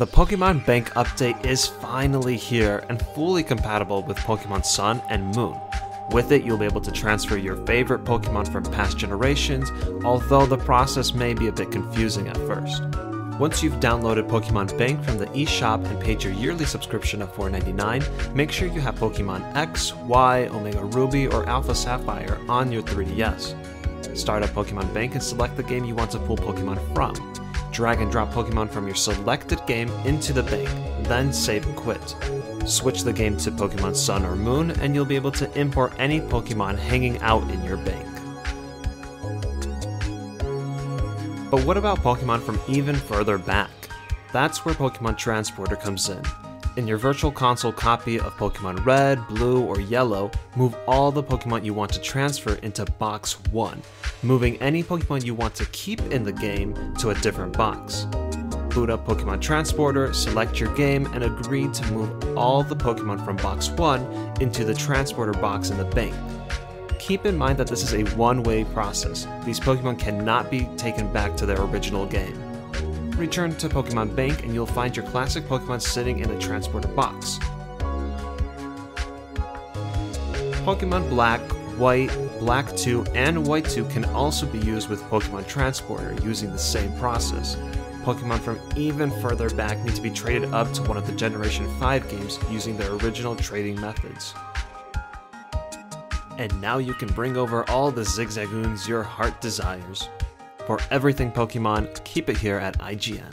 The Pokemon Bank update is finally here and fully compatible with Pokemon Sun and Moon. With it, you'll be able to transfer your favorite Pokemon from past generations, although the process may be a bit confusing at first. Once you've downloaded Pokemon Bank from the eShop and paid your yearly subscription of $4.99, make sure you have Pokemon X, Y, Omega Ruby, or Alpha Sapphire on your 3DS. Start up Pokemon Bank and select the game you want to pull Pokemon from. Drag and drop Pokemon from your selected game into the bank, then save and quit. Switch the game to Pokemon Sun or Moon, and you'll be able to import any Pokemon hanging out in your bank. But what about Pokemon from even further back? That's where Pokemon Transporter comes in. In your Virtual Console copy of Pokemon Red, Blue, or Yellow, move all the Pokemon you want to transfer into Box 1, moving any Pokemon you want to keep in the game to a different box. Boot up Pokemon Transporter, select your game, and agree to move all the Pokemon from Box 1 into the Transporter box in the bank. Keep in mind that this is a one way process. These Pokemon cannot be taken back to their original game. Return to Pokemon Bank and you'll find your classic Pokemon sitting in a transporter box. Pokemon Black, White, Black 2, and White 2 can also be used with Pokemon Transporter using the same process. Pokemon from even further back need to be traded up to one of the Generation 5 games using their original trading methods. And now you can bring over all the Zigzagoons your heart desires. For everything Pokemon, keep it here at IGN.